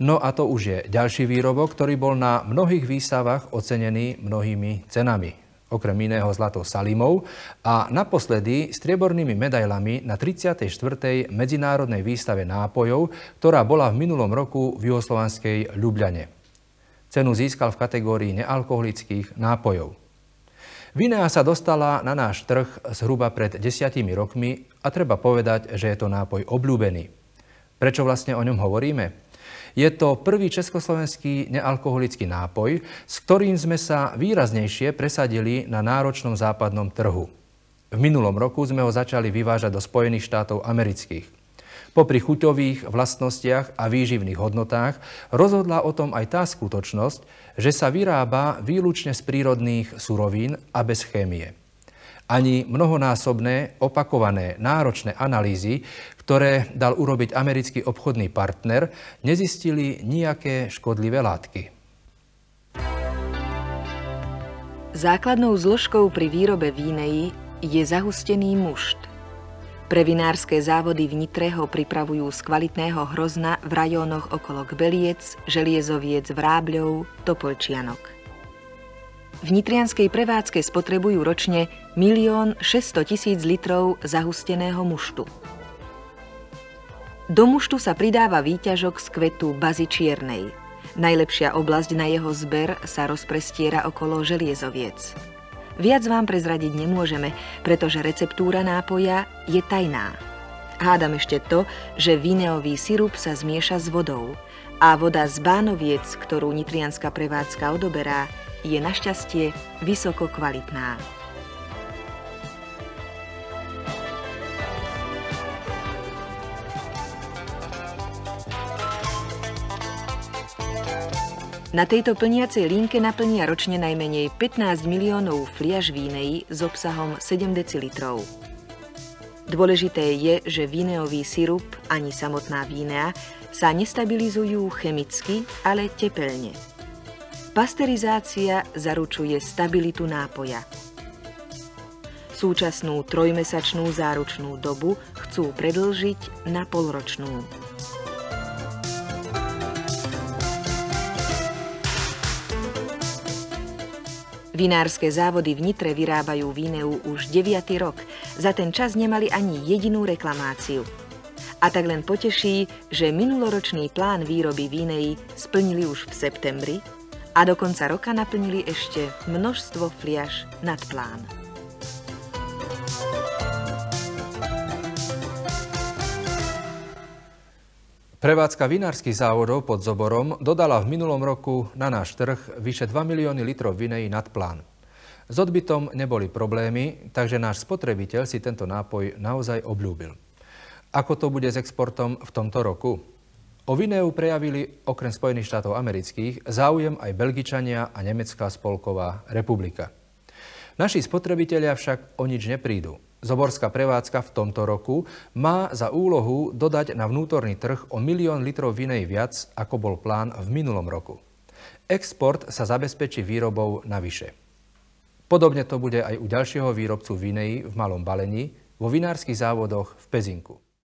No a to už je ďalší výrobok, ktorý bol na mnohých výstavách ocenený mnohými cenami. Okrem iného zlatou salimou a naposledy striebornými medailami na 34. medzinárodnej výstave nápojov, ktorá bola v minulom roku v juhoslovanskej Ljubljane. Cenu získal v kategórii nealkoholických nápojov. Vinea sa dostala na náš trh zhruba pred desiatimi rokmi a treba povedať, že je to nápoj obľúbený. Prečo vlastne o ňom hovoríme? Je to prvý československý nealkoholický nápoj, s ktorým sme sa výraznejšie presadili na náročnom západnom trhu. V minulom roku sme ho začali vyvážať do Spojených štátov amerických. Popri chuťových vlastnostiach a výživných hodnotách rozhodla o tom aj tá skutočnosť, že sa vyrába výlučne z prírodných surovín a bez chémie ani mnohonásobné, opakované, náročné analýzy, ktoré dal urobiť americký obchodný partner, nezistili nejaké škodlivé látky. Základnou zložkou pri výrobe vínej je zahustený mušt. Pre vinárske závody v Nitre ho pripravujú z kvalitného hrozna v rajónoch okolo Kbeliec, Želiezoviec, Vrábľov, Topolčianok. V nitrianskej prevádzke spotrebujú ročne 1 600 tisíc litrov zahusteného muštu. Do muštu sa pridáva výťažok z kvetu bazy čiernej. Najlepšia oblasť na jeho zber sa rozprestiera okolo želiezoviec. Viac vám prezradiť nemôžeme, pretože receptúra nápoja je tajná. Hádam ešte to, že vineový sirup sa zmieša s vodou a voda z bánoviec, ktorú nitrianská prevádzka odoberá, je našťastie vysoko kvalitná. Na tejto plniacej línke naplnia ročne najmenej 15 miliónov fliaž vínej s obsahom 7 decilitrov. Dôležité je, že víneový sirup ani samotná vínea sa nestabilizujú chemicky, ale tepelne. Pasterizácia zaručuje stabilitu nápoja. Súčasnú trojmesačnú záručnú dobu chcú predlžiť na polročnú. Vinárske závody v Nitre vyrábajú víneu už 9. rok. Za ten čas nemali ani jedinú reklamáciu. A tak len poteší, že minuloročný plán výroby vínej splnili už v septembri a do konca roka naplnili ešte množstvo fliaž nad plán. Prevádzka vinárskych závodov pod Zoborom dodala v minulom roku na náš trh vyše 2 milióny litrov vinej nad plán. S odbytom neboli problémy, takže náš spotrebiteľ si tento nápoj naozaj obľúbil. Ako to bude s exportom v tomto roku? O Vineu prejavili okrem Spojených štátov amerických záujem aj Belgičania a Nemecká spolková republika. Naši spotrebitelia však o nič neprídu. Zoborská prevádzka v tomto roku má za úlohu dodať na vnútorný trh o milión litrov vinej viac, ako bol plán v minulom roku. Export sa zabezpečí výrobou navyše. Podobne to bude aj u ďalšieho výrobcu vinej v malom balení vo vinárskych závodoch v Pezinku.